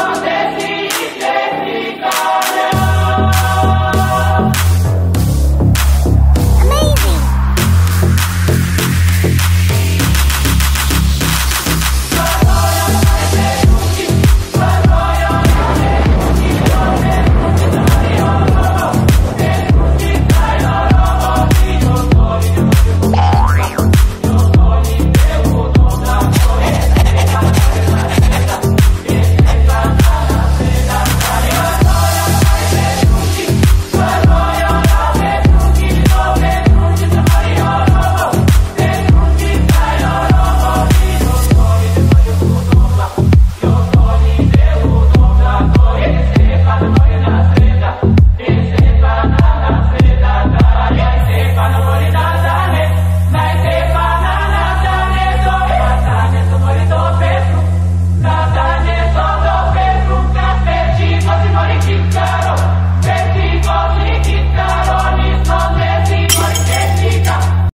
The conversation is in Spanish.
poder.